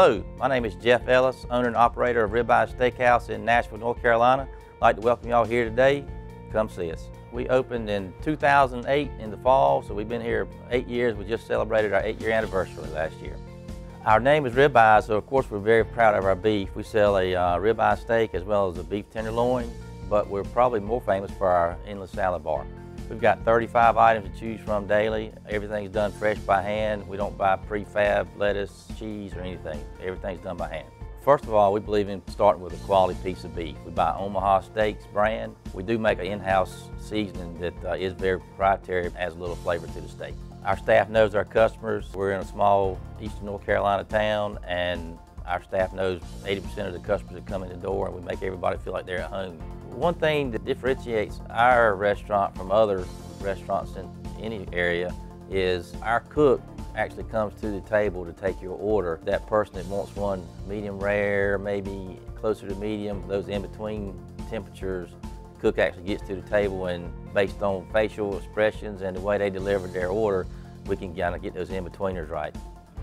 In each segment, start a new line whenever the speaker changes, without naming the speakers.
Hello, my name is Jeff Ellis, owner and operator of Ribeye Steakhouse in Nashville, North Carolina. I'd like to welcome y'all here today. Come see us. We opened in 2008 in the fall, so we've been here eight years. We just celebrated our eight year anniversary last year. Our name is Ribeye, so of course we're very proud of our beef. We sell a uh, ribeye steak as well as a beef tenderloin, but we're probably more famous for our endless salad bar. We've got 35 items to choose from daily. Everything's done fresh by hand. We don't buy prefab lettuce, cheese, or anything. Everything's done by hand. First of all, we believe in starting with a quality piece of beef. We buy Omaha Steaks brand. We do make an in-house seasoning that uh, is very proprietary, adds a little flavor to the steak. Our staff knows our customers. We're in a small eastern North Carolina town, and our staff knows 80% of the customers that come in the door, and we make everybody feel like they're at home. One thing that differentiates our restaurant from other restaurants in any area is our cook actually comes to the table to take your order. That person that wants one medium rare, maybe closer to medium, those in between temperatures, cook actually gets to the table and based on facial expressions and the way they deliver their order, we can kind of get those in-betweeners right.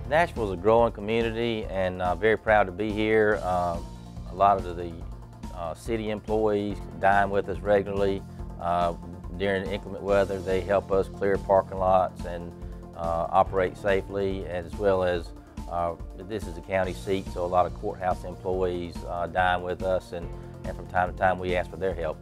Nashville is a growing community and uh, very proud to be here. Uh, a lot of the uh, city employees dine with us regularly. Uh, during inclement weather, they help us clear parking lots and uh, operate safely, as well as uh, this is a county seat, so a lot of courthouse employees uh, dine with us, and, and from time to time we ask for their help.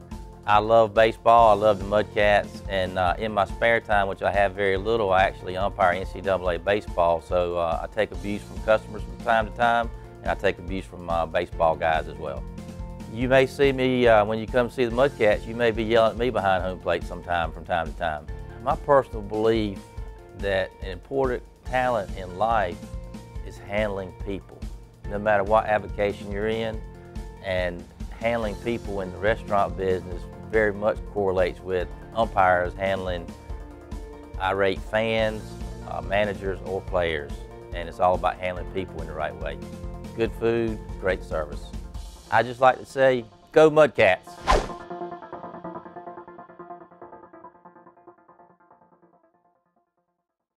I love baseball, I love the Mudcats, and uh, in my spare time, which I have very little, I actually umpire NCAA baseball, so I take abuse from customers from time to time, and I take abuse from baseball guys as well. You may see me, uh, when you come see the Mudcats, you may be yelling at me behind home plate sometime from time to time. My personal belief that an important talent in life is handling people. No matter what avocation you're in, and handling people in the restaurant business very much correlates with umpires handling irate fans, uh, managers, or players. And it's all about handling people in the right way. Good food, great service. I just like to say, go Mudcats.